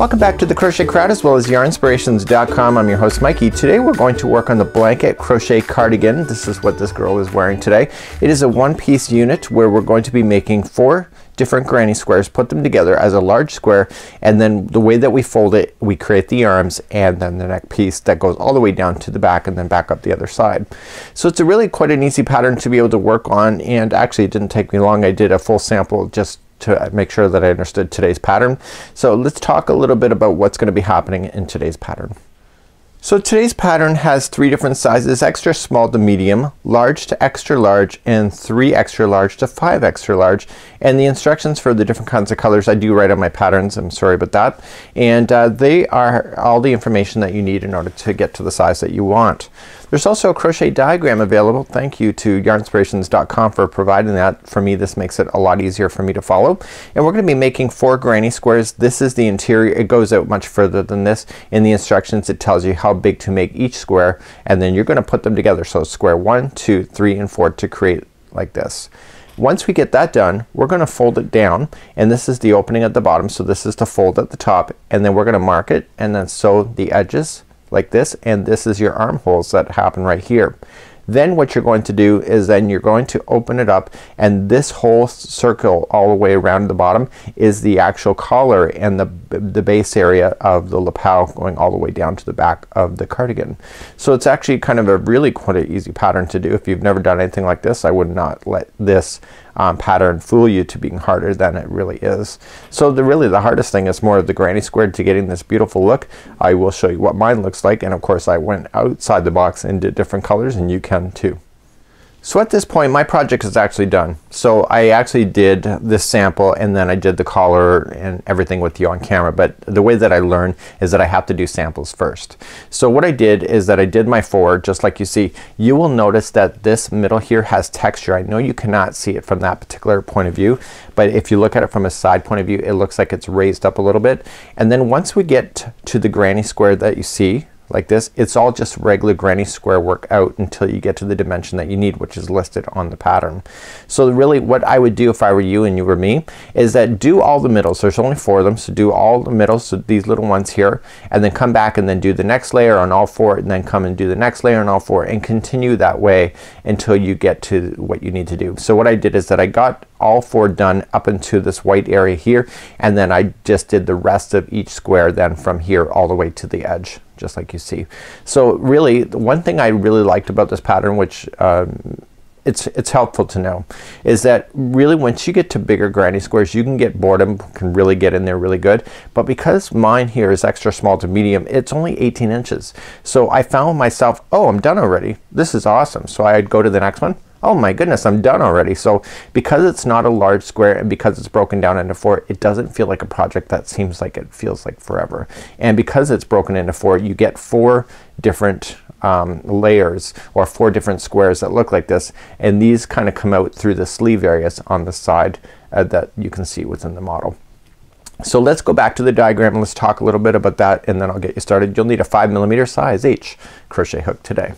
Welcome back to the Crochet Crowd as well as yarnspirations.com. I'm your host Mikey. Today we're going to work on the blanket crochet cardigan. This is what this girl is wearing today. It is a one-piece unit where we're going to be making four different granny squares, put them together as a large square, and then the way that we fold it, we create the arms and then the neck piece that goes all the way down to the back and then back up the other side. So it's a really quite an easy pattern to be able to work on and actually it didn't take me long. I did a full sample just to make sure that I understood today's pattern. So let's talk a little bit about what's gonna be happening in today's pattern. So today's pattern has three different sizes extra small to medium, large to extra large, and three extra large to five extra large. And the instructions for the different kinds of colors I do write on my patterns. I'm sorry about that. And uh, they are all the information that you need in order to get to the size that you want. There's also a crochet diagram available. Thank you to yarnspirations.com for providing that. For me this makes it a lot easier for me to follow. And we're gonna be making four granny squares. This is the interior. It goes out much further than this. In the instructions it tells you how big to make each square and then you're gonna put them together. So square one, two, three, and four to create like this. Once we get that done we're gonna fold it down and this is the opening at the bottom. So this is to fold at the top and then we're gonna mark it and then sew the edges like this and this is your armholes that happen right here. Then what you're going to do is then you're going to open it up and this whole circle all the way around the bottom is the actual collar and the, the base area of the lapel going all the way down to the back of the cardigan. So it's actually kind of a really quite an easy pattern to do. If you've never done anything like this I would not let this um, pattern fool you to being harder than it really is. So the really the hardest thing is more of the granny squared to getting this beautiful look. I will show you what mine looks like and of course I went outside the box and did different colors and you can too. So at this point my project is actually done. So I actually did this sample and then I did the collar and everything with you on camera but the way that I learn is that I have to do samples first. So what I did is that I did my four just like you see. You will notice that this middle here has texture. I know you cannot see it from that particular point of view but if you look at it from a side point of view it looks like it's raised up a little bit. And then once we get to the granny square that you see like this. It's all just regular granny square work out until you get to the dimension that you need which is listed on the pattern. So really what I would do if I were you and you were me is that do all the middles. There's only four of them so do all the middles so these little ones here and then come back and then do the next layer on all four and then come and do the next layer on all four and continue that way until you get to what you need to do. So what I did is that I got all four done up into this white area here and then I just did the rest of each square then from here all the way to the edge just like you see. So really the one thing I really liked about this pattern which um, it's it's helpful to know is that really once you get to bigger granny squares you can get boredom can really get in there really good. But because mine here is extra small to medium it's only 18 inches. So I found myself oh I'm done already. This is awesome. So I'd go to the next one oh my goodness I'm done already. So because it's not a large square and because it's broken down into four it doesn't feel like a project that seems like it feels like forever. And because it's broken into four you get four different um, layers or four different squares that look like this and these kind of come out through the sleeve areas on the side uh, that you can see within the model. So let's go back to the diagram and let's talk a little bit about that and then I'll get you started. You'll need a 5 millimeter size H crochet hook today.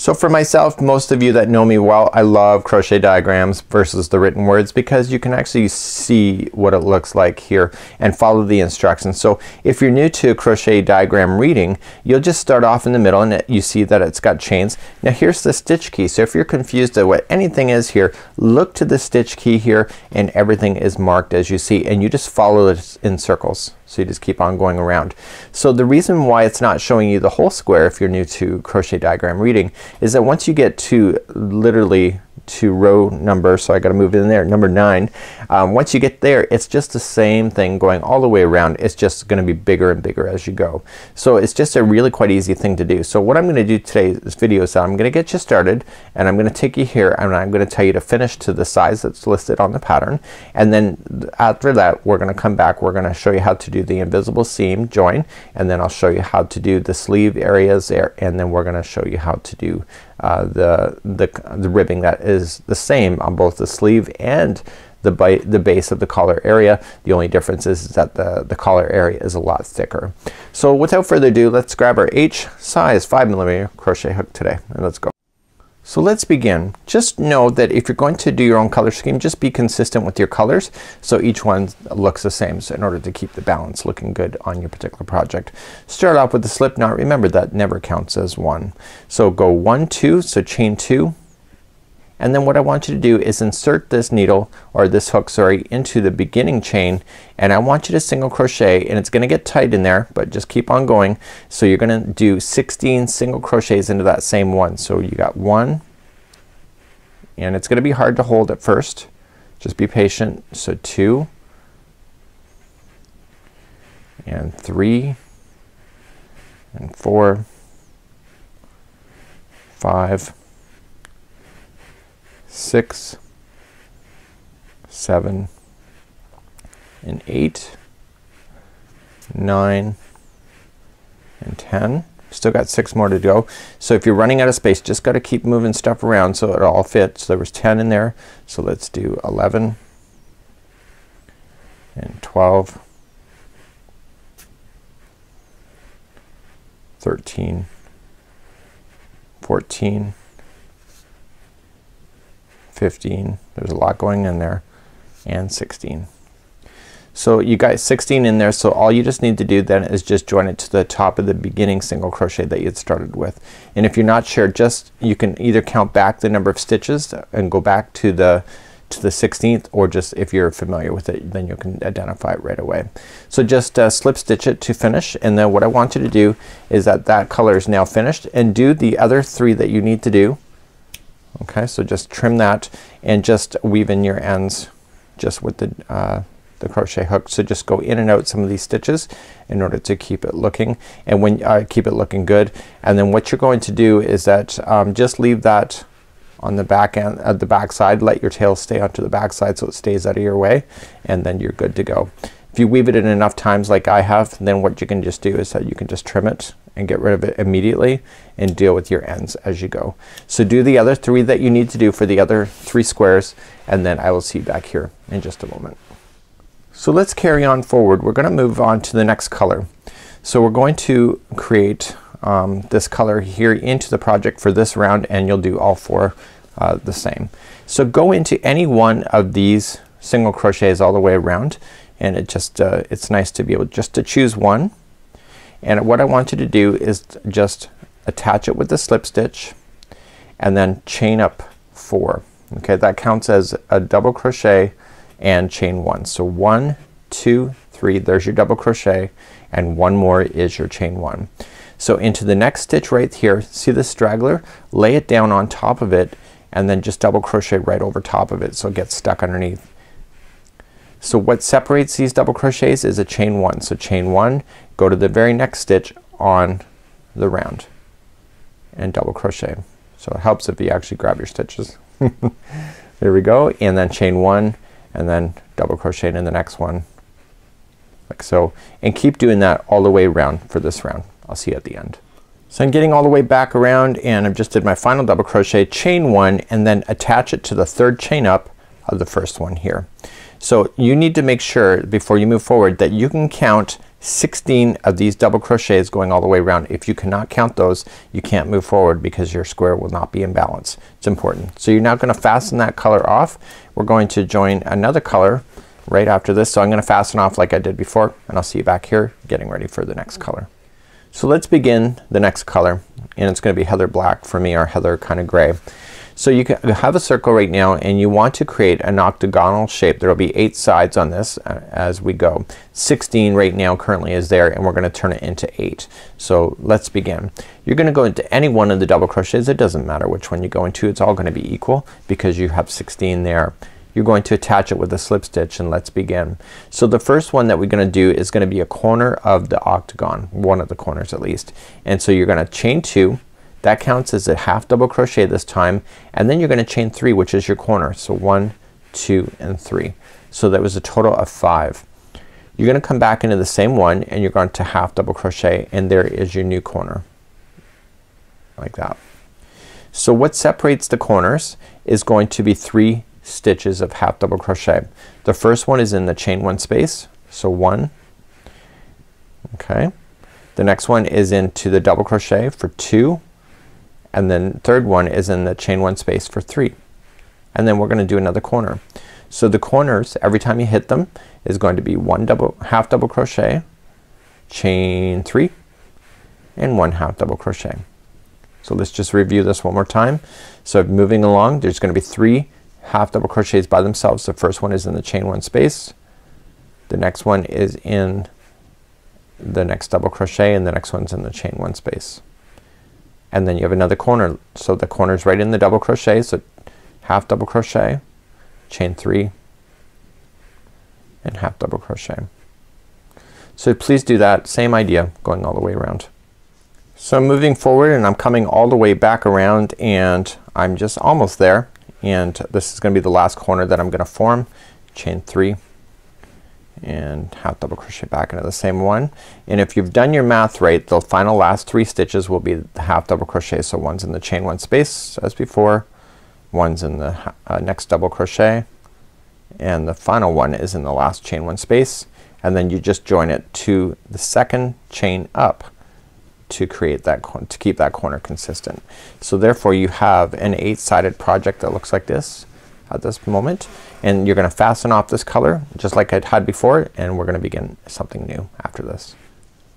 So for myself, most of you that know me well, I love crochet diagrams versus the written words because you can actually see what it looks like here and follow the instructions. So if you're new to crochet diagram reading, you'll just start off in the middle and you see that it's got chains. Now here's the stitch key. So if you're confused at what anything is here, look to the stitch key here and everything is marked as you see and you just follow it in circles. So you just keep on going around. So the reason why it's not showing you the whole square if you're new to crochet diagram reading is that once you get to literally to row number, so I gotta move in there, number nine. Um, once you get there, it's just the same thing going all the way around. It's just gonna be bigger and bigger as you go. So it's just a really quite easy thing to do. So what I'm gonna do today, this video is I'm gonna get you started and I'm gonna take you here and I'm gonna tell you to finish to the size that's listed on the pattern. And then after that, we're gonna come back, we're gonna show you how to do the invisible seam join and then I'll show you how to do the sleeve areas there and then we're gonna show you how to do Uh, the, the, the ribbing that is the same on both the sleeve and the, the base of the collar area. The only difference is that the, the collar area is a lot thicker. So without further ado let's grab our H size 5 millimeter crochet hook today and let's go. So let's begin. Just know that if you're going to do your own color scheme just be consistent with your colors so each one looks the same so in order to keep the balance looking good on your particular project. Start off with the slip knot. Remember that never counts as one. So go one, two, so chain two and then what I want you to do is insert this needle or this hook sorry into the beginning chain and I want you to single crochet and it's gonna get tight in there but just keep on going. So you're gonna do 16 single crochets into that same one. So you got one and it's gonna be hard to hold at first. Just be patient. So two and three and four five six, seven, and eight, nine, and 10. Still got six more to go. So if you're running out of space just gotta keep moving stuff around so it all fits. So there was 10 in there. So let's do 11 and 12, 13, 14, 15 there's a lot going in there and 16 so you got 16 in there so all you just need to do then is just join it to the top of the beginning single crochet that you had started with. And if you're not sure just you can either count back the number of stitches and go back to the to the 16th or just if you're familiar with it then you can identify it right away. So just uh, slip stitch it to finish and then what I want you to do is that that color is now finished and do the other three that you need to do Okay, so just trim that and just weave in your ends just with the uh, the crochet hook. So just go in and out some of these stitches in order to keep it looking and when uh, keep it looking good. And then what you're going to do is that um, just leave that on the back end at the back side. Let your tail stay onto the back side so it stays out of your way and then you're good to go. If you weave it in enough times like I have then what you can just do is that you can just trim it and get rid of it immediately and deal with your ends as you go. So do the other three that you need to do for the other three squares and then I will see you back here in just a moment. So let's carry on forward. We're gonna move on to the next color. So we're going to create um, this color here into the project for this round and you'll do all four uh, the same. So go into any one of these single crochets all the way around and it just uh, it's nice to be able just to choose one and what I want you to do is just attach it with the slip stitch and then chain up four. Okay, that counts as a double crochet and chain one. So one, two, three, there's your double crochet and one more is your chain one. So into the next stitch right here, see the straggler? Lay it down on top of it and then just double crochet right over top of it so it gets stuck underneath. So what separates these double crochets is a chain one. So chain one, go to the very next stitch on the round and double crochet. So it helps if you actually grab your stitches. there we go and then chain one and then double crochet in the next one like so and keep doing that all the way around for this round. I'll see you at the end. So I'm getting all the way back around and I've just did my final double crochet chain one and then attach it to the third chain up of the first one here. So you need to make sure before you move forward that you can count 16 of these double crochets going all the way around. If you cannot count those you can't move forward because your square will not be in balance. It's important. So you're now gonna fasten that color off. We're going to join another color right after this. So I'm gonna fasten off like I did before and I'll see you back here getting ready for the next color. So let's begin the next color and it's gonna be heather black for me or heather kind of gray. So you can have a circle right now and you want to create an octagonal shape. There will be eight sides on this uh, as we go. 16 right now currently is there and we're gonna turn it into eight. So let's begin. You're gonna go into any one of the double crochets. It doesn't matter which one you go into. It's all gonna be equal because you have 16 there. You're going to attach it with a slip stitch and let's begin. So the first one that we're gonna do is gonna be a corner of the octagon. One of the corners at least. And so you're gonna chain two that counts as a half double crochet this time and then you're gonna chain three which is your corner. So one, two, and three. So that was a total of five. You're gonna come back into the same one and you're going to half double crochet and there is your new corner like that. So what separates the corners is going to be three stitches of half double crochet. The first one is in the chain one space. So one, okay. The next one is into the double crochet for two and then third one is in the chain one space for three and then we're gonna do another corner. So the corners every time you hit them is going to be one double half double crochet, chain three, and one half double crochet. So let's just review this one more time. So moving along there's gonna be three half double crochets by themselves. The first one is in the chain one space. The next one is in the next double crochet and the next one's in the chain one space. And then you have another corner. So the corner is right in the double crochet. So half double crochet, chain three, and half double crochet. So please do that same idea going all the way around. So I'm moving forward and I'm coming all the way back around and I'm just almost there and this is gonna be the last corner that I'm gonna form. Chain three and half double crochet back into the same one. And if you've done your math right the final last three stitches will be the half double crochet. So one's in the chain one space as before. One's in the uh, next double crochet. And the final one is in the last chain one space. And then you just join it to the second chain up to create that to keep that corner consistent. So therefore you have an eight-sided project that looks like this at this moment and you're gonna fasten off this color just like I had before and we're gonna begin something new after this.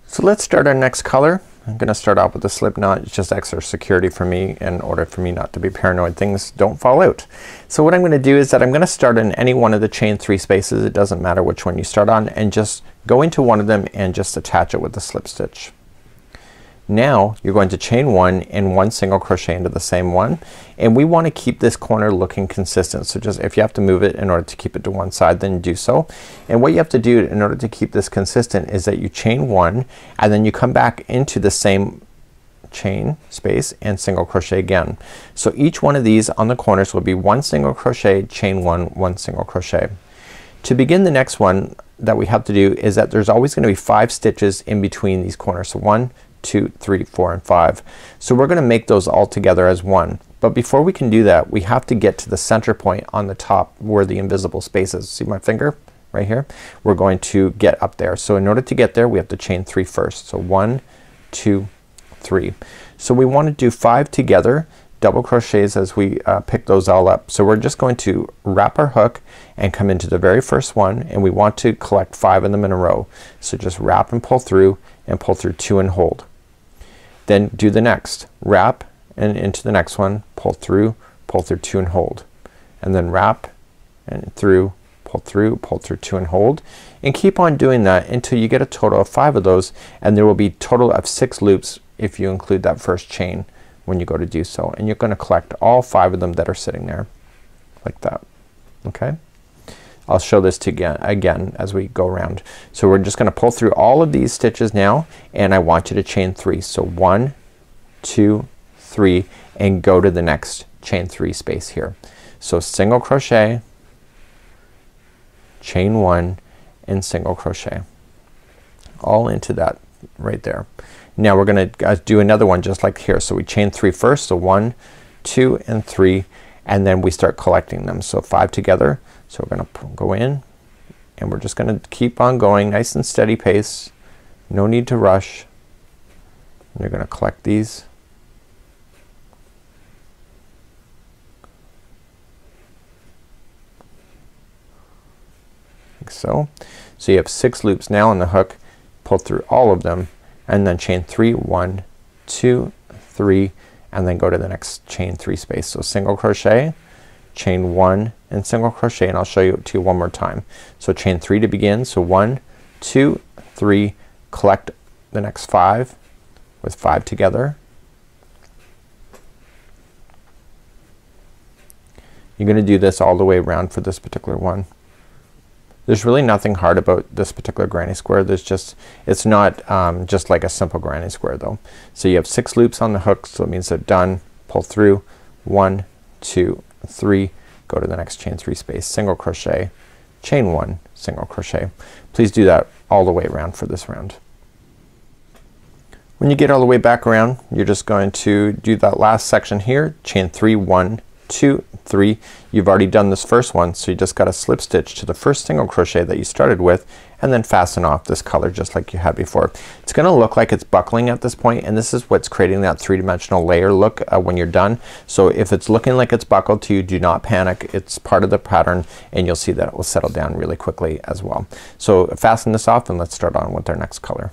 So let's start our next color I'm gonna start off with a slip knot. It's just extra security for me in order for me not to be paranoid things don't fall out. So what I'm gonna do is that I'm gonna start in any one of the chain three spaces. It doesn't matter which one you start on and just go into one of them and just attach it with the slip stitch. Now you're going to chain one and one single crochet into the same one and we want to keep this corner looking consistent. So just if you have to move it in order to keep it to one side then do so. And what you have to do in order to keep this consistent is that you chain one and then you come back into the same chain space and single crochet again. So each one of these on the corners will be one single crochet, chain one, one single crochet. To begin the next one that we have to do is that there's always gonna be five stitches in between these corners. So one, two, three, four, and five. So we're gonna make those all together as one. But before we can do that we have to get to the center point on the top where the invisible space is. See my finger right here? We're going to get up there. So in order to get there we have to chain three first. So one, two, three. So we want to do five together double crochets as we uh, pick those all up. So we're just going to wrap our hook and come into the very first one and we want to collect five of them in a row. So just wrap and pull through and pull through two and hold. Then do the next. Wrap and into the next one, pull through, pull through two and hold. And then wrap and through, pull through, pull through two and hold. And keep on doing that until you get a total of five of those and there will be total of six loops if you include that first chain when you go to do so. And you're gonna collect all five of them that are sitting there like that. Okay? I'll show this to again, again as we go around. So we're just gonna pull through all of these stitches now and I want you to chain three. So one, two, three and go to the next chain three space here. So single crochet, chain one and single crochet all into that right there. Now we're gonna uh, do another one just like here. So we chain three first. So one, two and three and then we start collecting them. So five together so we're gonna go in and we're just gonna keep on going nice and steady pace. No need to rush. And you're gonna collect these. Like so. So you have six loops now on the hook. Pull through all of them and then chain three, one, two, three, and then go to the next chain three space. So single crochet, chain one and single crochet and I'll show you to you one more time. So chain three to begin. So one, two, three, collect the next five with five together. You're gonna do this all the way around for this particular one. There's really nothing hard about this particular granny square. There's just it's not um, just like a simple granny square though. So you have six loops on the hook so it means they're done. Pull through one, two, three, go to the next chain three space, single crochet, chain one, single crochet. Please do that all the way around for this round. When you get all the way back around you're just going to do that last section here, chain three, one, two, three. You've already done this first one so you just gotta slip stitch to the first single crochet that you started with and then fasten off this color just like you had before. It's gonna look like it's buckling at this point and this is what's creating that three-dimensional layer look uh, when you're done. So if it's looking like it's buckled to you do not panic. It's part of the pattern and you'll see that it will settle down really quickly as well. So fasten this off and let's start on with our next color.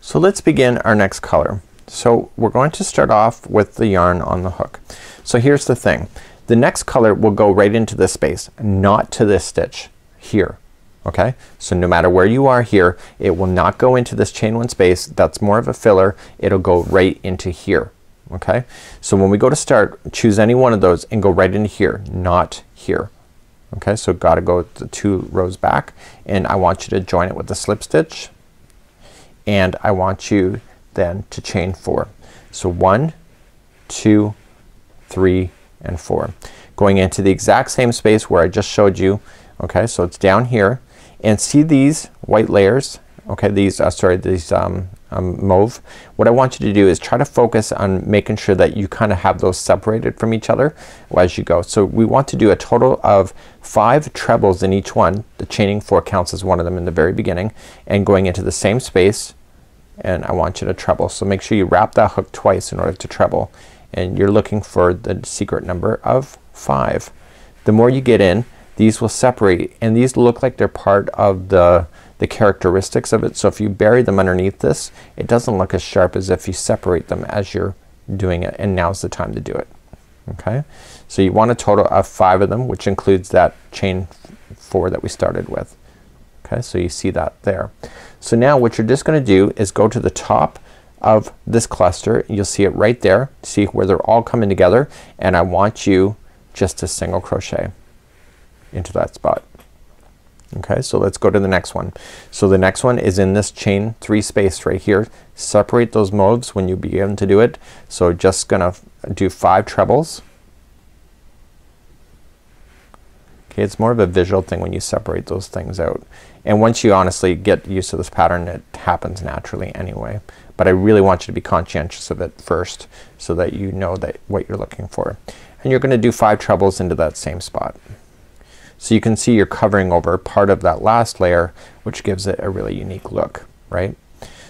So let's begin our next color. So we're going to start off with the yarn on the hook. So here's the thing. The next color will go right into this space, not to this stitch here okay. So no matter where you are here it will not go into this chain one space that's more of a filler it'll go right into here okay. So when we go to start choose any one of those and go right into here not here okay. So gotta go the two rows back and I want you to join it with the slip stitch and I want you then to chain four. So one, two, three, and four. Going into the exact same space where I just showed you. Okay, so it's down here and see these white layers okay these uh, sorry these um, um, mauve what I want you to do is try to focus on making sure that you kind of have those separated from each other as you go. So we want to do a total of five trebles in each one. The chaining four counts as one of them in the very beginning and going into the same space and I want you to treble. So make sure you wrap that hook twice in order to treble and you're looking for the secret number of five. The more you get in these will separate and these look like they're part of the the characteristics of it. So if you bury them underneath this it doesn't look as sharp as if you separate them as you're doing it and now's the time to do it. Okay. So you want a total of five of them which includes that chain four that we started with. Okay. So you see that there. So now what you're just gonna do is go to the top of this cluster. You'll see it right there. See where they're all coming together and I want you just to single crochet into that spot. Okay, so let's go to the next one. So the next one is in this chain three space right here. Separate those mauves when you begin to do it. So just gonna do five trebles. Okay, it's more of a visual thing when you separate those things out. And once you honestly get used to this pattern it happens naturally anyway. But I really want you to be conscientious of it first so that you know that what you're looking for. And you're gonna do five trebles into that same spot. So you can see you're covering over part of that last layer which gives it a really unique look, right?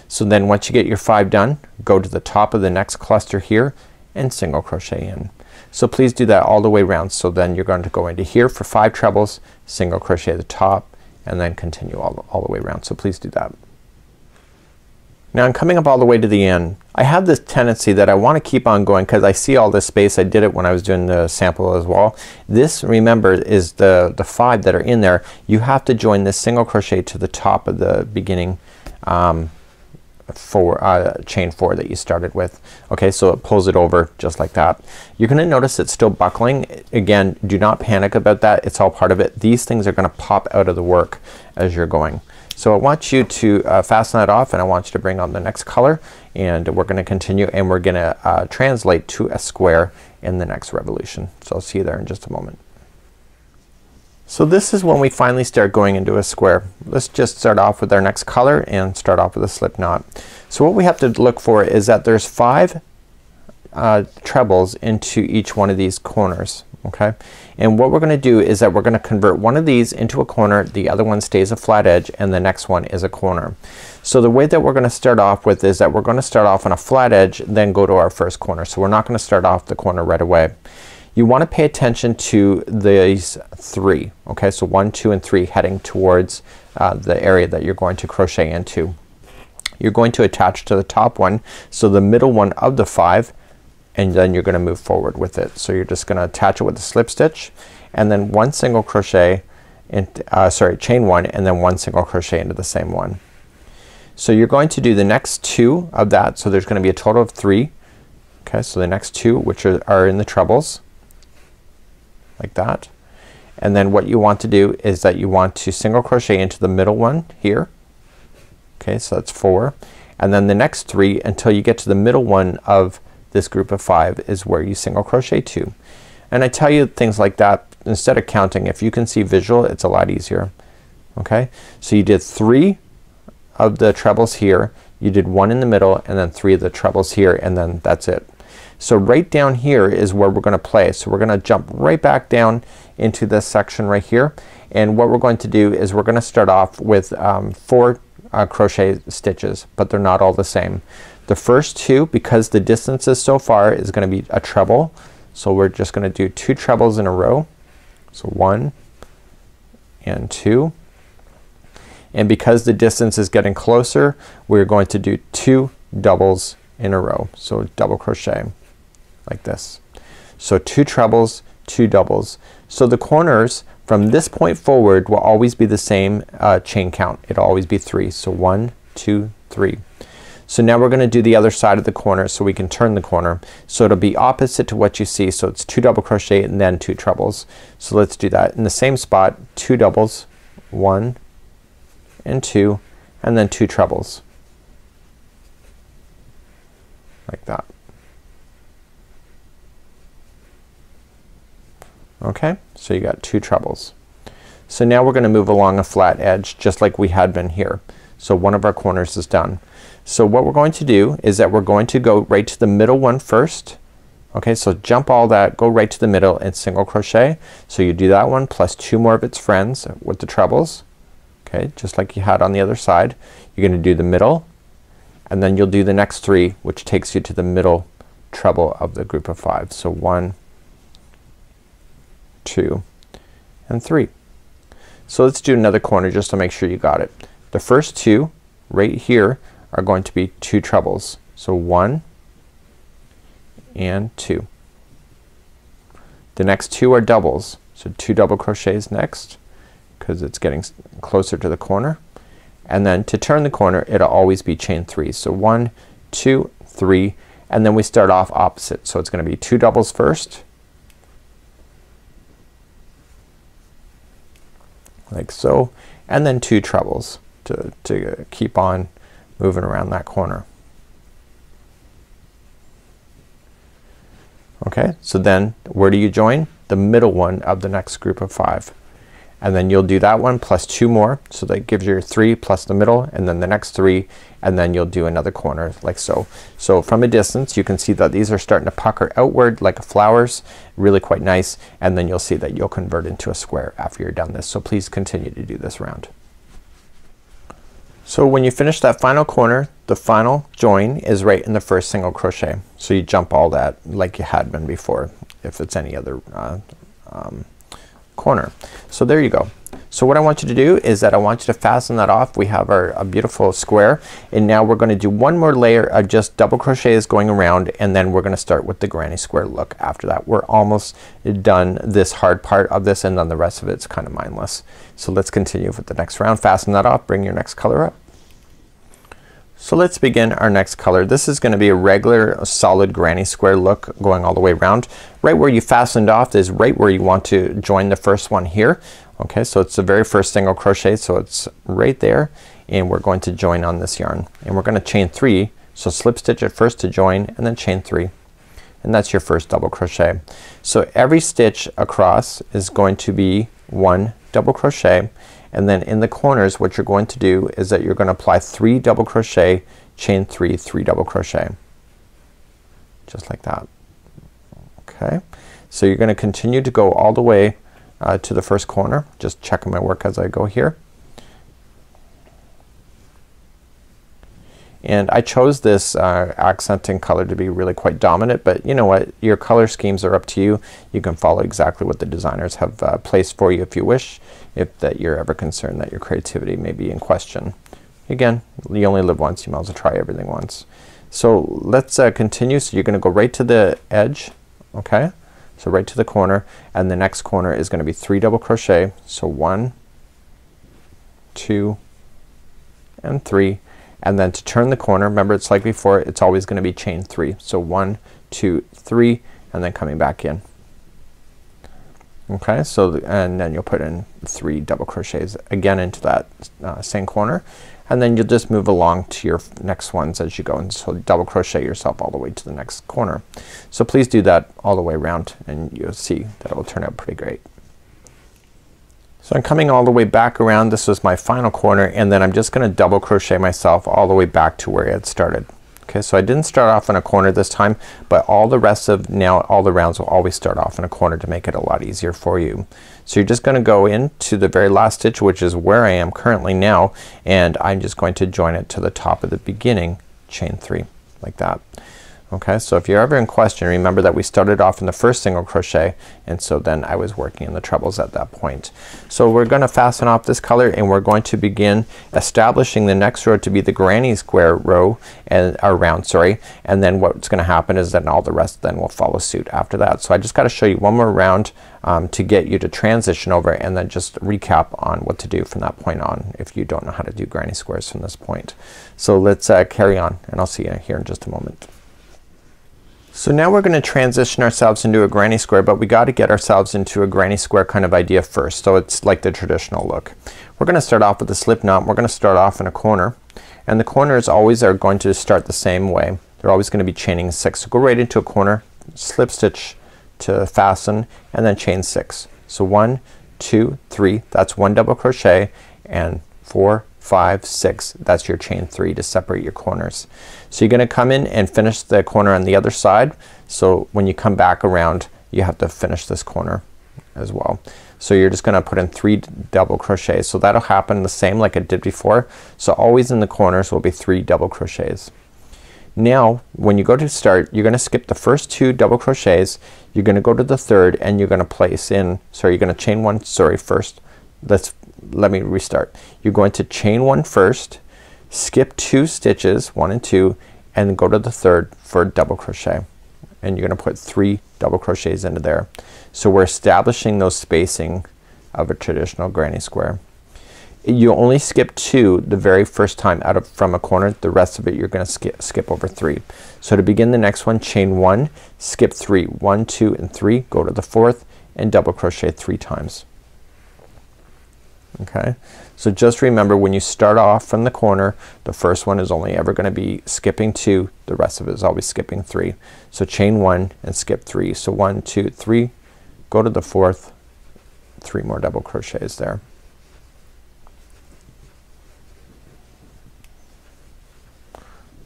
So then once you get your five done, go to the top of the next cluster here and single crochet in. So please do that all the way around. So then you're going to go into here for five trebles, single crochet the top, and then continue all, all the way around. So please do that. Now I'm coming up all the way to the end. I have this tendency that I want to keep on going because I see all this space. I did it when I was doing the sample as well. This remember is the the five that are in there. You have to join this single crochet to the top of the beginning um, four uh, chain four that you started with. Okay, so it pulls it over just like that. You're gonna notice it's still buckling. Again, do not panic about that. It's all part of it. These things are gonna pop out of the work as you're going. So I want you to uh, fasten that off and I want you to bring on the next color and we're gonna continue and we're gonna uh, translate to a square in the next revolution. So I'll see you there in just a moment. So this is when we finally start going into a square. Let's just start off with our next color and start off with a slip knot. So what we have to look for is that there's five uh, trebles into each one of these corners okay and what we're gonna do is that we're gonna convert one of these into a corner the other one stays a flat edge and the next one is a corner. So the way that we're gonna start off with is that we're gonna start off on a flat edge then go to our first corner. So we're not gonna start off the corner right away. You want to pay attention to these three okay so one two and three heading towards uh, the area that you're going to crochet into. You're going to attach to the top one so the middle one of the five and then you're gonna move forward with it. So you're just gonna attach it with a slip stitch and then one single crochet in, uh, sorry chain one and then one single crochet into the same one. So you're going to do the next two of that. So there's gonna be a total of three. Okay, so the next two which are, are in the trebles like that. And then what you want to do is that you want to single crochet into the middle one here. Okay, so that's four. And then the next three until you get to the middle one of this group of five is where you single crochet two. And I tell you things like that instead of counting if you can see visual it's a lot easier. Okay, so you did three of the trebles here, you did one in the middle and then three of the trebles here and then that's it. So right down here is where we're gonna play. So we're gonna jump right back down into this section right here and what we're going to do is we're gonna start off with um, four uh, crochet stitches but they're not all the same. The first two because the distance is so far is gonna be a treble so we're just gonna do two trebles in a row. So one and two and because the distance is getting closer we're going to do two doubles in a row. So double crochet like this. So two trebles, two doubles. So the corners from this point forward will always be the same uh, chain count. It'll always be three. So one, two, three. So now we're gonna do the other side of the corner so we can turn the corner. So it'll be opposite to what you see. So it's two double crochet and then two trebles. So let's do that. In the same spot, two doubles, one and two, and then two trebles. Like that. Okay, so you got two trebles. So now we're gonna move along a flat edge just like we had been here. So one of our corners is done. So what we're going to do is that we're going to go right to the middle one first. Okay, so jump all that, go right to the middle and single crochet. So you do that one plus two more of its friends with the trebles. Okay, just like you had on the other side. You're gonna do the middle and then you'll do the next three which takes you to the middle treble of the group of five. So one, two, and three. So let's do another corner just to make sure you got it. The first two right here are going to be two trebles. So one and two. The next two are doubles. So two double crochets next because it's getting closer to the corner. And then to turn the corner it'll always be chain three. So one, two, three, and then we start off opposite. So it's gonna be two doubles first like so and then two trebles to, to keep on moving around that corner. Okay, so then where do you join? The middle one of the next group of five and then you'll do that one plus two more so that gives you three plus the middle and then the next three and then you'll do another corner like so. So from a distance you can see that these are starting to pucker outward like flowers really quite nice and then you'll see that you'll convert into a square after you're done this. So please continue to do this round. So when you finish that final corner the final join is right in the first single crochet. So you jump all that like you had been before if it's any other uh, um, corner. So there you go. So what I want you to do is that I want you to fasten that off. We have our a beautiful square and now we're gonna do one more layer of just double crochets going around and then we're gonna start with the granny square look after that. We're almost done this hard part of this and then the rest of it's kind of mindless. So let's continue with the next round. Fasten that off. Bring your next color up. So let's begin our next color. This is gonna be a regular solid granny square look going all the way around. Right where you fastened off is right where you want to join the first one here. Okay, so it's the very first single crochet so it's right there and we're going to join on this yarn and we're gonna chain three. So slip stitch it first to join and then chain three and that's your first double crochet. So every stitch across is going to be one double crochet and then in the corners what you're going to do is that you're gonna apply three double crochet chain three three double crochet. Just like that. Okay. So you're gonna continue to go all the way uh, to the first corner. Just checking my work as I go here. And I chose this uh, accenting color to be really quite dominant but you know what? Your color schemes are up to you. You can follow exactly what the designers have uh, placed for you if you wish if that you're ever concerned that your creativity may be in question. Again, you only live once, you might as well try everything once. So let's uh, continue. So you're gonna go right to the edge, okay? So right to the corner and the next corner is gonna be three double crochet. So one, two, and three. And then to turn the corner, remember it's like before, it's always gonna be chain three. So one, two, three, and then coming back in okay so and then you'll put in three double crochets again into that uh, same corner and then you'll just move along to your next ones as you go and so double crochet yourself all the way to the next corner. So please do that all the way around and you'll see that it will turn out pretty great. So I'm coming all the way back around this was my final corner and then I'm just gonna double crochet myself all the way back to where I had started. Okay, so I didn't start off in a corner this time, but all the rest of now all the rounds will always start off in a corner to make it a lot easier for you. So you're just gonna go into the very last stitch which is where I am currently now and I'm just going to join it to the top of the beginning chain three like that. Okay, so if you're ever in question remember that we started off in the first single crochet and so then I was working in the trebles at that point. So we're gonna fasten off this color and we're going to begin establishing the next row to be the granny square row and or round sorry and then what's gonna happen is that all the rest then will follow suit after that. So I just gotta show you one more round um, to get you to transition over and then just recap on what to do from that point on if you don't know how to do granny squares from this point. So let's uh, carry on and I'll see you here in just a moment. So now we're gonna transition ourselves into a granny square but we gotta get ourselves into a granny square kind of idea first. So it's like the traditional look. We're gonna start off with a slip knot. We're gonna start off in a corner and the corners always are going to start the same way. They're always gonna be chaining six. So go right into a corner, slip stitch to fasten and then chain six. So one, two, three, that's one double crochet and four, five, six, that's your chain three to separate your corners. So you're gonna come in and finish the corner on the other side. So when you come back around you have to finish this corner as well. So you're just gonna put in three double crochets. So that'll happen the same like it did before. So always in the corners will be three double crochets. Now when you go to start you're gonna skip the first two double crochets. You're gonna go to the third and you're gonna place in, sorry you're gonna chain one, sorry first. Let's let me restart. You're going to chain one first, skip two stitches, one and two, and go to the third for a double crochet. And you're gonna put three double crochets into there. So we're establishing those spacing of a traditional granny square. You only skip two the very first time out of from a corner. The rest of it you're gonna skip skip over three. So to begin the next one chain one, skip three, one, two, and three, go to the fourth and double crochet three times okay. So just remember when you start off from the corner the first one is only ever gonna be skipping two the rest of it is always skipping three. So chain one and skip three. So one, two, three, go to the fourth, three more double crochets there.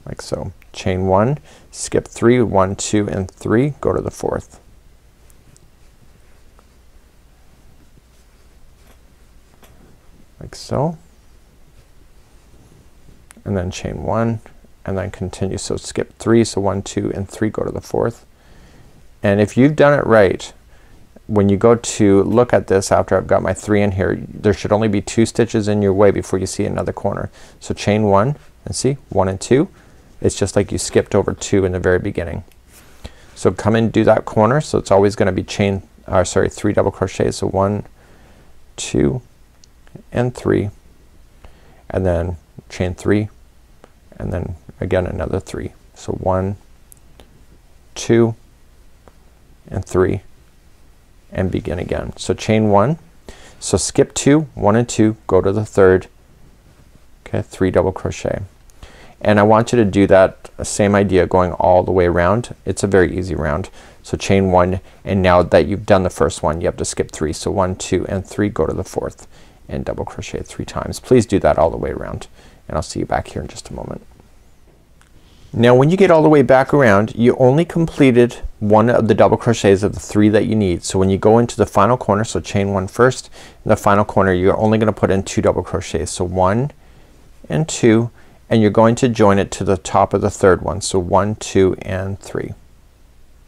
Like so. Chain one, skip three, one, two, and three, go to the fourth. Like so. And then chain one and then continue. So skip three so one two and three go to the fourth. And if you've done it right when you go to look at this after I've got my three in here there should only be two stitches in your way before you see another corner. So chain one and see one and two. It's just like you skipped over two in the very beginning. So come and do that corner. So it's always gonna be chain uh, sorry three double crochets. So one two and three and then chain three and then again another three. So one, two, and three and begin again. So chain one. So skip two, one and two, go to the third, okay, three double crochet. And I want you to do that same idea going all the way around. It's a very easy round. So chain one and now that you've done the first one you have to skip three. So one, two, and three go to the fourth and double crochet three times. Please do that all the way around and I'll see you back here in just a moment. Now when you get all the way back around you only completed one of the double crochets of the three that you need. So when you go into the final corner, so chain one first, in the final corner you're only gonna put in two double crochets. So one and two and you're going to join it to the top of the third one. So one, two, and three.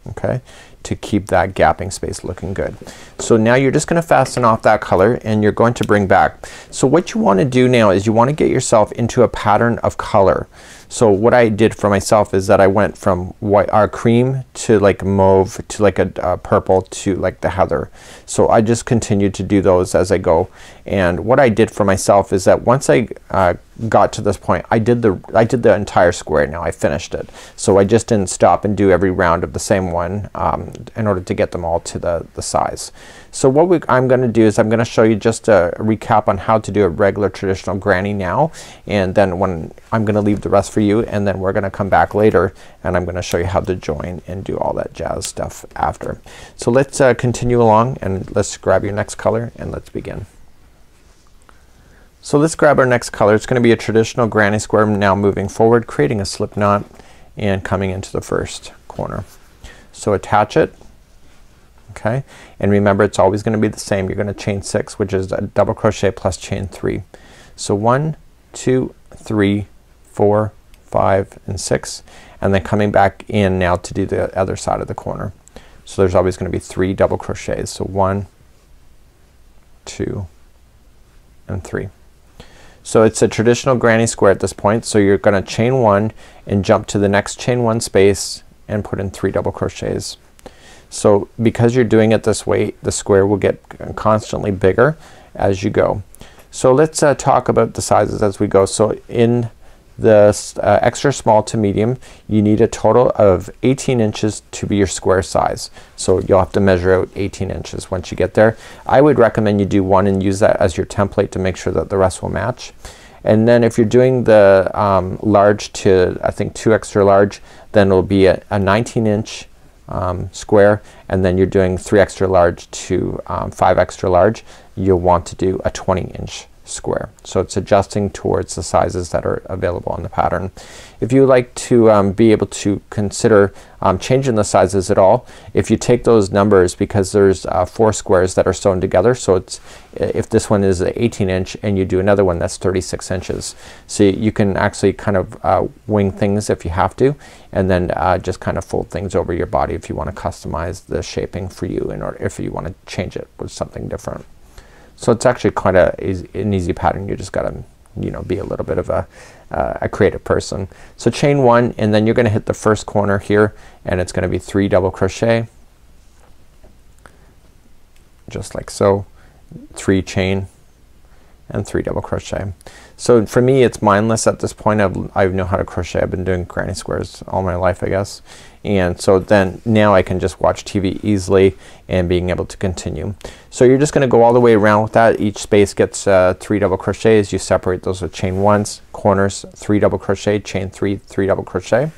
Okay to keep that gapping space looking good. So now you're just gonna fasten off that color and you're going to bring back. So what you wanna do now is you wanna get yourself into a pattern of color. So what I did for myself is that I went from white our cream to like mauve to like a uh, purple to like the heather. So I just continued to do those as I go. And what I did for myself is that once I uh, got to this point I did the I did the entire square now. I finished it. So I just didn't stop and do every round of the same one um, in order to get them all to the, the size. So what we, I'm gonna do is I'm gonna show you just a recap on how to do a regular traditional granny now and then when I'm gonna leave the rest for you and then we're gonna come back later and I'm gonna show you how to join and do all that jazz stuff after. So let's uh, continue along and let's grab your next color and let's begin. So let's grab our next color. It's gonna be a traditional granny square now moving forward creating a slip knot and coming into the first corner. So attach it okay and remember it's always gonna be the same you're gonna chain six which is a double crochet plus chain three. So one, two, three, four, five, and six and then coming back in now to do the other side of the corner. So there's always gonna be three double crochets. So one, two, and three. So it's a traditional granny square at this point. So you're gonna chain one and jump to the next chain one space and put in three double crochets. So because you're doing it this way the square will get constantly bigger as you go. So let's uh, talk about the sizes as we go. So in the uh, extra small to medium you need a total of 18 inches to be your square size. So you'll have to measure out 18 inches once you get there. I would recommend you do one and use that as your template to make sure that the rest will match. And then if you're doing the um, large to I think two extra large then it'll be a, a 19 inch um, square and then you're doing three extra large to um, five extra large you'll want to do a 20 inch square. So it's adjusting towards the sizes that are available on the pattern. If you like to um, be able to consider um, changing the sizes at all, if you take those numbers because there's uh, four squares that are sewn together so it's if this one is 18 inch and you do another one that's 36 inches. So you can actually kind of uh, wing things if you have to and then uh, just kind of fold things over your body if you want to customize the shaping for you in order if you want to change it with something different. So it's actually quite a, an easy pattern. You just gotta you know be a little bit of a, uh, a creative person. So chain one and then you're gonna hit the first corner here and it's gonna be three double crochet just like so three chain and three double crochet. So for me it's mindless at this point. I've, I know how to crochet. I've been doing granny squares all my life I guess. And so then now I can just watch TV easily and being able to continue. So you're just gonna go all the way around with that. Each space gets uh, three double crochets. You separate those with chain ones, corners, three double crochet, chain three, three double crochet.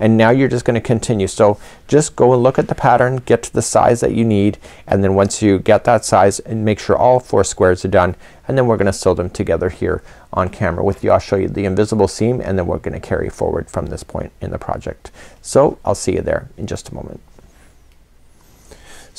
And now you're just gonna continue. So just go and look at the pattern, get to the size that you need, and then once you get that size and make sure all four squares are done, and then we're gonna sew them together here on camera with you. I'll show you the invisible seam and then we're gonna carry forward from this point in the project. So I'll see you there in just a moment.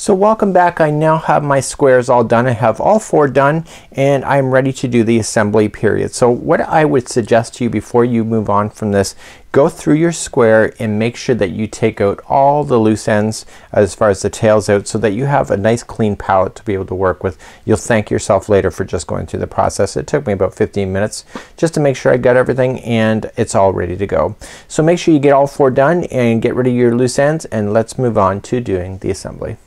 So welcome back. I now have my squares all done. I have all four done and I'm ready to do the assembly period. So what I would suggest to you before you move on from this, go through your square and make sure that you take out all the loose ends as far as the tails out so that you have a nice clean palette to be able to work with. You'll thank yourself later for just going through the process. It took me about 15 minutes just to make sure I got everything and it's all ready to go. So make sure you get all four done and get rid of your loose ends and let's move on to doing the assembly.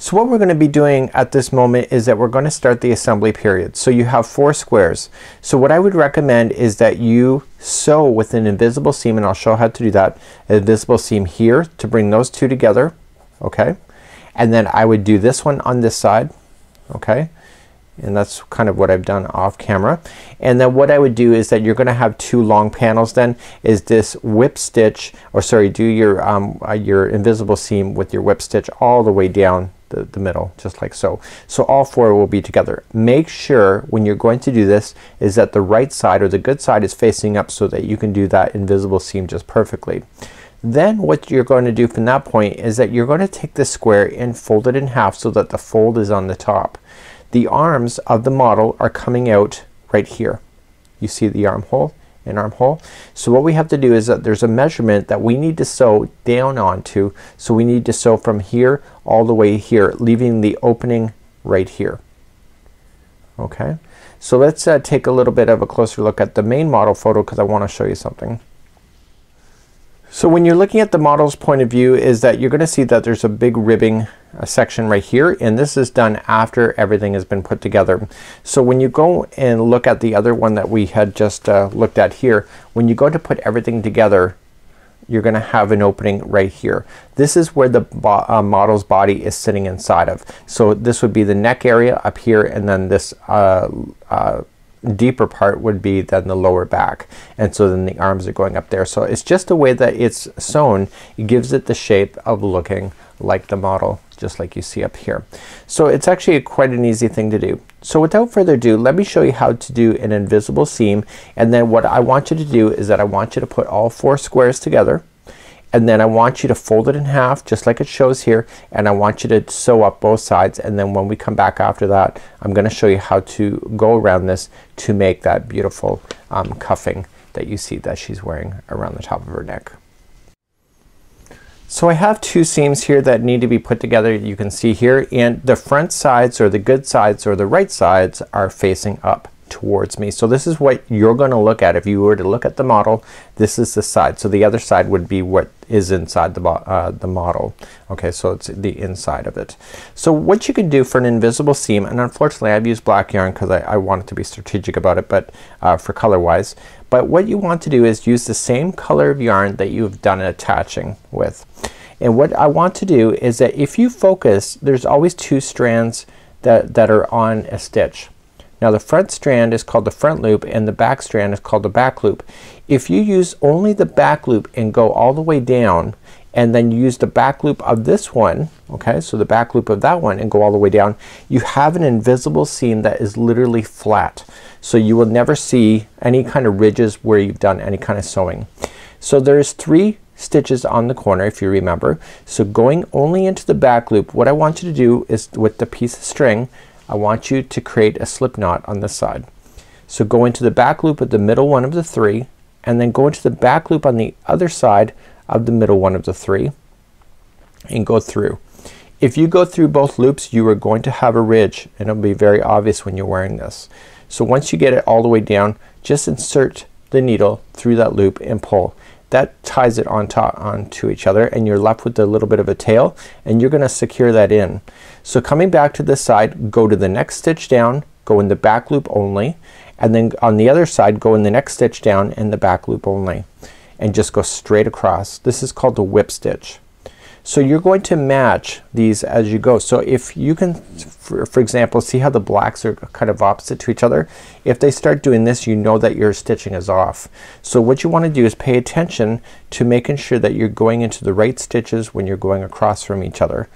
So what we're going to be doing at this moment is that we're going to start the assembly period. So you have four squares. So what I would recommend is that you sew with an invisible seam and I'll show how to do that. An invisible seam here to bring those two together. Okay. And then I would do this one on this side. Okay. And that's kind of what I've done off camera. And then what I would do is that you're gonna have two long panels then is this whip stitch or sorry do your um, uh, your invisible seam with your whip stitch all the way down the, the middle just like so. So all four will be together. Make sure when you're going to do this is that the right side or the good side is facing up so that you can do that invisible seam just perfectly. Then what you're going to do from that point is that you're going to take this square and fold it in half so that the fold is on the top. The arms of the model are coming out right here. You see the armhole? In armhole. So what we have to do is that there's a measurement that we need to sew down onto. So we need to sew from here all the way here leaving the opening right here. Okay. So let's uh, take a little bit of a closer look at the main model photo because I want to show you something. So when you're looking at the model's point of view is that you're gonna see that there's a big ribbing uh, section right here and this is done after everything has been put together. So when you go and look at the other one that we had just uh, looked at here, when you go to put everything together you're gonna have an opening right here. This is where the bo uh, model's body is sitting inside of. So this would be the neck area up here and then this uh, uh, deeper part would be than the lower back and so then the arms are going up there. So it's just the way that it's sewn it gives it the shape of looking like the model just like you see up here. So it's actually quite an easy thing to do. So without further ado let me show you how to do an invisible seam and then what I want you to do is that I want you to put all four squares together and then I want you to fold it in half just like it shows here and I want you to sew up both sides. And then when we come back after that I'm gonna show you how to go around this to make that beautiful um, cuffing that you see that she's wearing around the top of her neck. So I have two seams here that need to be put together. You can see here and the front sides or the good sides or the right sides are facing up towards me. So this is what you're going to look at if you were to look at the model this is the side. So the other side would be what is inside the, uh, the model. Okay so it's the inside of it. So what you can do for an invisible seam and unfortunately I've used black yarn because I, I wanted to be strategic about it but uh, for color wise but what you want to do is use the same color of yarn that you've done attaching with. And what I want to do is that if you focus there's always two strands that, that are on a stitch. Now the front strand is called the front loop and the back strand is called the back loop. If you use only the back loop and go all the way down and then use the back loop of this one okay so the back loop of that one and go all the way down you have an invisible seam that is literally flat so you will never see any kind of ridges where you've done any kind of sewing. So there's three stitches on the corner if you remember. So going only into the back loop what I want you to do is with the piece of string I want you to create a slip knot on this side. So go into the back loop at the middle one of the three and then go into the back loop on the other side of the middle one of the three and go through. If you go through both loops you are going to have a ridge and it'll be very obvious when you're wearing this. So once you get it all the way down just insert the needle through that loop and pull. That ties it on top onto each other and you're left with a little bit of a tail and you're gonna secure that in. So coming back to this side go to the next stitch down go in the back loop only and then on the other side go in the next stitch down and the back loop only and just go straight across. This is called the whip stitch. So you're going to match these as you go. So if you can for, for example see how the blacks are kind of opposite to each other. If they start doing this you know that your stitching is off. So what you want to do is pay attention to making sure that you're going into the right stitches when you're going across from each other.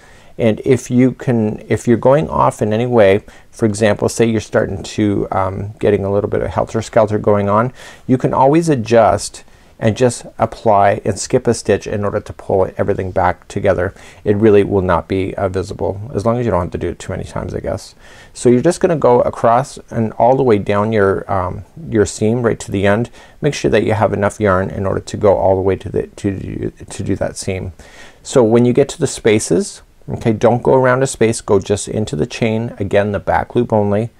And if you can if you're going off in any way for example say you're starting to um, getting a little bit of helter-skelter going on you can always adjust and just apply and skip a stitch in order to pull everything back together. It really will not be uh, visible as long as you don't have to do it too many times I guess. So you're just gonna go across and all the way down your um, your seam right to the end. Make sure that you have enough yarn in order to go all the way to the to do, to do that seam. So when you get to the spaces okay don't go around a space go just into the chain again the back loop only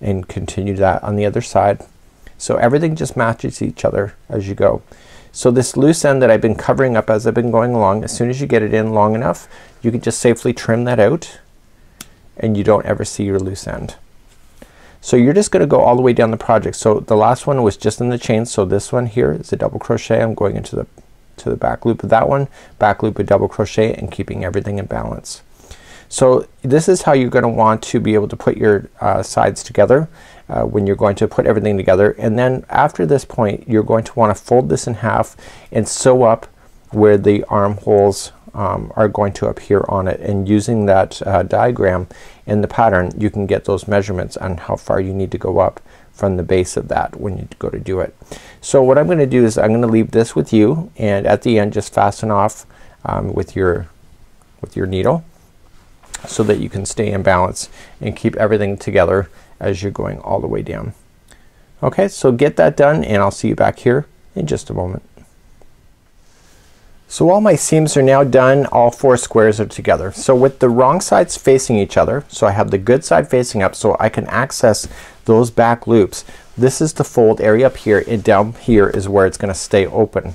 and continue that on the other side so everything just matches each other as you go. So this loose end that I've been covering up as I've been going along, as soon as you get it in long enough, you can just safely trim that out and you don't ever see your loose end. So you're just gonna go all the way down the project. So the last one was just in the chain. So this one here is a double crochet. I'm going into the to the back loop of that one, back loop a double crochet and keeping everything in balance. So this is how you're gonna want to be able to put your uh, sides together uh, when you're going to put everything together and then after this point you're going to want to fold this in half and sew up where the armholes um, are going to appear on it and using that uh, diagram in the pattern you can get those measurements on how far you need to go up from the base of that when you go to do it. So what I'm gonna do is I'm gonna leave this with you and at the end just fasten off um, with your with your needle so that you can stay in balance and keep everything together as you're going all the way down. Okay so get that done and I'll see you back here in just a moment. So all my seams are now done all four squares are together. So with the wrong sides facing each other so I have the good side facing up so I can access those back loops. This is the fold area up here and down here is where it's gonna stay open.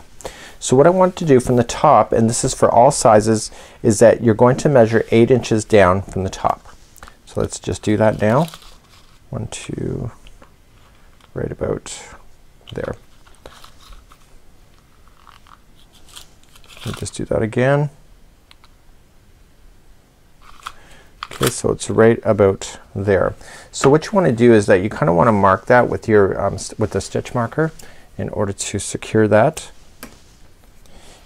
So what I want to do from the top and this is for all sizes is that you're going to measure eight inches down from the top. So let's just do that now one, two, right about there. just do that again. Okay, so it's right about there. So what you want to do is that you kind of want to mark that with your um, with the stitch marker in order to secure that.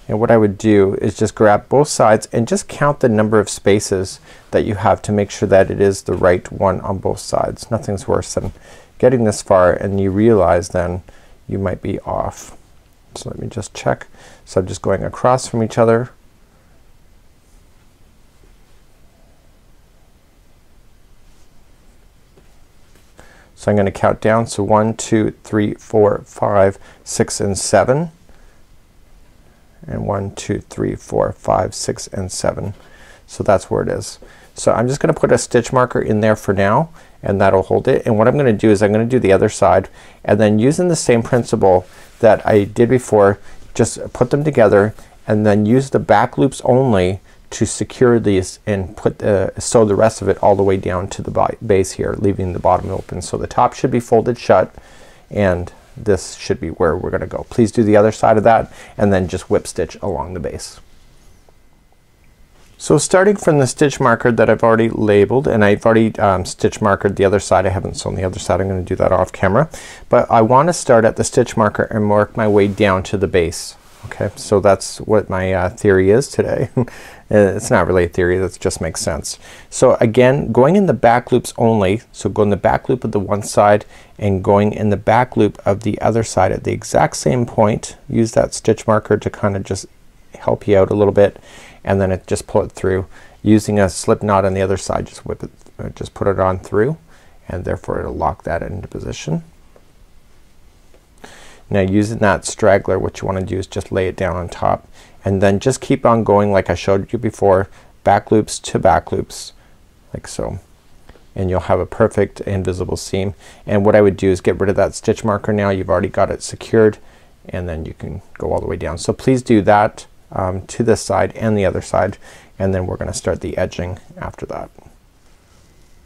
and what I would do is just grab both sides and just count the number of spaces that you have to make sure that it is the right one on both sides. Nothing's worse than getting this far and you realize then you might be off. So let me just check. So I'm just going across from each other So I'm going to count down. So one, two, three, four, five, six, and seven. And one, two, three, four, five, six, and seven. So that's where it is. So I'm just gonna put a stitch marker in there for now and that'll hold it. And what I'm gonna do is I'm gonna do the other side and then using the same principle that I did before just put them together and then use the back loops only to secure these and put the sew the rest of it all the way down to the base here leaving the bottom open. So the top should be folded shut and this should be where we're gonna go. Please do the other side of that and then just whip stitch along the base. So starting from the stitch marker that I've already labeled and I've already um, stitch markered the other side. I haven't sewn the other side. I'm gonna do that off camera. But I want to start at the stitch marker and work my way down to the base. Okay, so that's what my uh, theory is today. it's not really a theory, that just makes sense. So again, going in the back loops only, so go in the back loop of the one side and going in the back loop of the other side at the exact same point. Use that stitch marker to kind of just help you out a little bit and then it just pull it through. Using a slip knot on the other side, just whip it, uh, just put it on through and therefore it'll lock that into position. Now using that straggler what you want to do is just lay it down on top and then just keep on going like I showed you before back loops to back loops like so and you'll have a perfect invisible seam and what I would do is get rid of that stitch marker now you've already got it secured and then you can go all the way down. So please do that um, to this side and the other side and then we're gonna start the edging after that.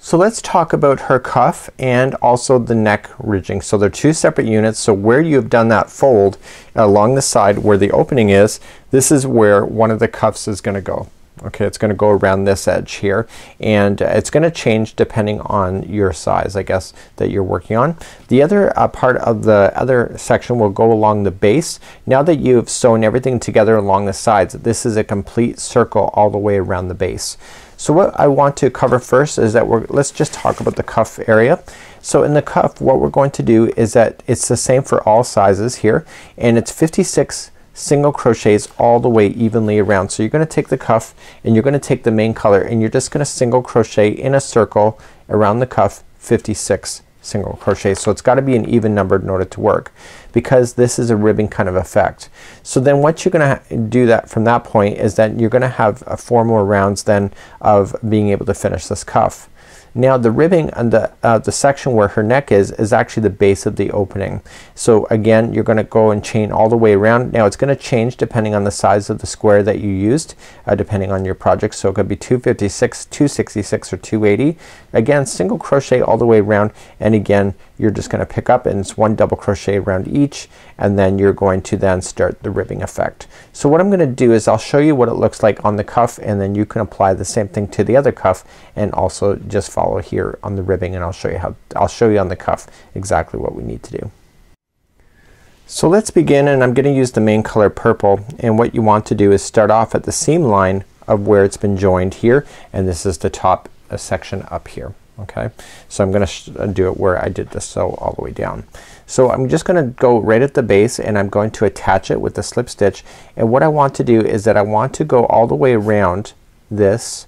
So let's talk about her cuff and also the neck ridging. So they're two separate units. So where you have done that fold along the side where the opening is, this is where one of the cuffs is gonna go. Okay, it's gonna go around this edge here and it's gonna change depending on your size I guess that you're working on. The other uh, part of the other section will go along the base. Now that you've sewn everything together along the sides, this is a complete circle all the way around the base. So what I want to cover first is that we're let's just talk about the cuff area. So in the cuff what we're going to do is that it's the same for all sizes here and it's 56 single crochets all the way evenly around. So you're gonna take the cuff and you're gonna take the main color and you're just gonna single crochet in a circle around the cuff 56 single crochets. So it's got to be an even number in order to work because this is a ribbing kind of effect. So then what you're gonna do that from that point is that you're gonna have uh, four more rounds then of being able to finish this cuff. Now the ribbing on the, uh, the section where her neck is, is actually the base of the opening. So again you're gonna go and chain all the way around. Now it's gonna change depending on the size of the square that you used uh, depending on your project. So it could be 256, 266, or 280. Again single crochet all the way around and again you're just gonna pick up and it's one double crochet around each and then you're going to then start the ribbing effect. So what I'm gonna do is I'll show you what it looks like on the cuff and then you can apply the same thing to the other cuff and also just follow here on the ribbing and I'll show you how I'll show you on the cuff exactly what we need to do. So let's begin and I'm gonna use the main color purple and what you want to do is start off at the seam line of where it's been joined here and this is the top uh, section up here okay? So I'm gonna uh, do it where I did the sew all the way down. So I'm just gonna go right at the base and I'm going to attach it with the slip stitch. And what I want to do is that I want to go all the way around this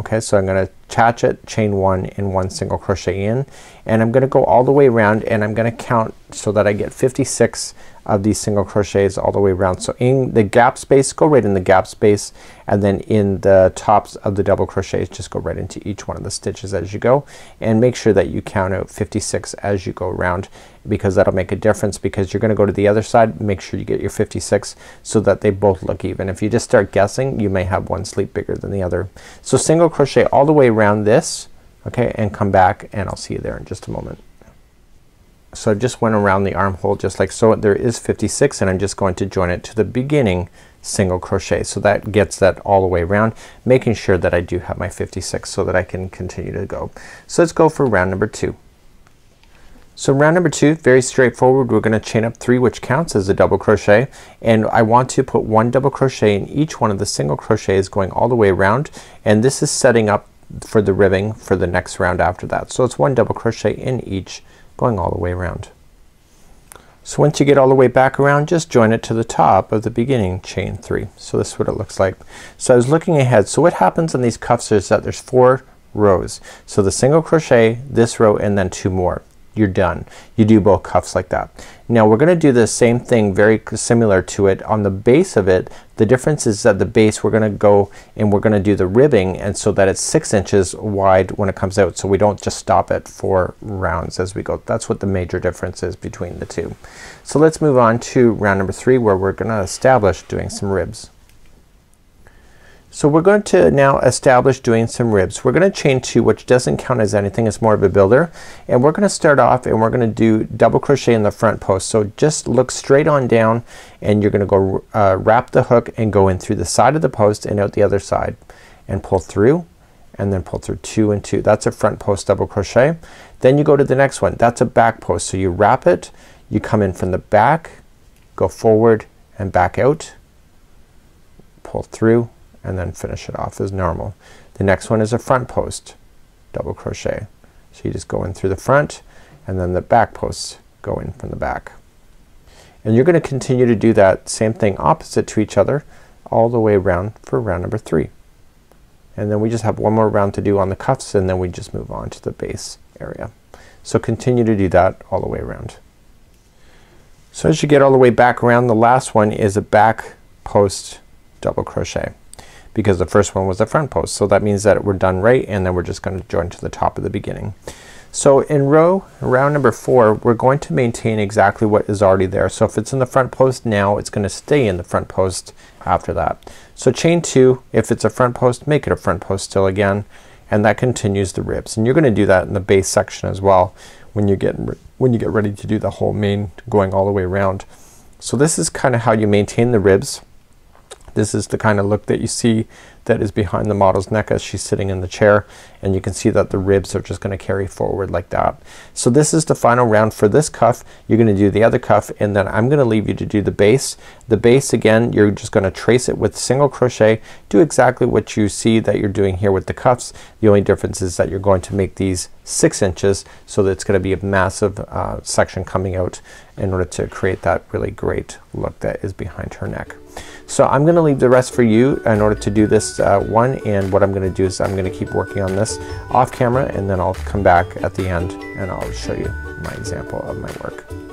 okay? So I'm gonna attach it chain one in one single crochet in. And I'm gonna go all the way around and I'm gonna count so that I get 56 of these single crochets all the way around. So in the gap space go right in the gap space and then in the tops of the double crochets just go right into each one of the stitches as you go and make sure that you count out 56 as you go around because that'll make a difference because you're gonna go to the other side make sure you get your 56 so that they both look even. If you just start guessing you may have one sleep bigger than the other. So single crochet all the way around this okay and come back and I'll see you there in just a moment. So I just went around the armhole just like so. There is 56 and I'm just going to join it to the beginning single crochet. So that gets that all the way around making sure that I do have my 56 so that I can continue to go. So let's go for round number two. So round number two, very straightforward. We're gonna chain up three which counts as a double crochet and I want to put one double crochet in each one of the single crochets going all the way around and this is setting up for the ribbing for the next round after that. So it's one double crochet in each going all the way around. So once you get all the way back around just join it to the top of the beginning chain three. So this is what it looks like. So I was looking ahead. So what happens on these cuffs is that there's four rows. So the single crochet, this row, and then two more you're done. You do both cuffs like that. Now we're gonna do the same thing very similar to it on the base of it. The difference is that the base we're gonna go and we're gonna do the ribbing and so that it's six inches wide when it comes out so we don't just stop at four rounds as we go. That's what the major difference is between the two. So let's move on to round number three where we're gonna establish doing some ribs. So we're going to now establish doing some ribs. We're gonna chain two which doesn't count as anything. It's more of a builder. And we're gonna start off and we're gonna do double crochet in the front post. So just look straight on down and you're gonna go uh, wrap the hook and go in through the side of the post and out the other side and pull through and then pull through two and two. That's a front post double crochet. Then you go to the next one. That's a back post. So you wrap it, you come in from the back, go forward and back out, pull through and then finish it off as normal. The next one is a front post double crochet. So you just go in through the front and then the back posts go in from the back. And you're gonna continue to do that same thing opposite to each other all the way around for round number three. And then we just have one more round to do on the cuffs and then we just move on to the base area. So continue to do that all the way around. So as you get all the way back around the last one is a back post double crochet because the first one was the front post. So that means that we're done right and then we're just gonna join to the top of the beginning. So in row round number four we're going to maintain exactly what is already there. So if it's in the front post now it's gonna stay in the front post after that. So chain two if it's a front post make it a front post still again and that continues the ribs and you're gonna do that in the base section as well when you get when you get ready to do the whole main going all the way around. So this is kind of how you maintain the ribs this is the kind of look that you see that is behind the model's neck as she's sitting in the chair and you can see that the ribs are just gonna carry forward like that. So this is the final round for this cuff. You're gonna do the other cuff and then I'm gonna leave you to do the base. The base again you're just gonna trace it with single crochet. Do exactly what you see that you're doing here with the cuffs. The only difference is that you're going to make these six inches so that it's gonna be a massive uh, section coming out in order to create that really great look that is behind her neck. So I'm gonna leave the rest for you in order to do this uh, one and what I'm gonna do is I'm gonna keep working on this off camera and then I'll come back at the end and I'll show you my example of my work.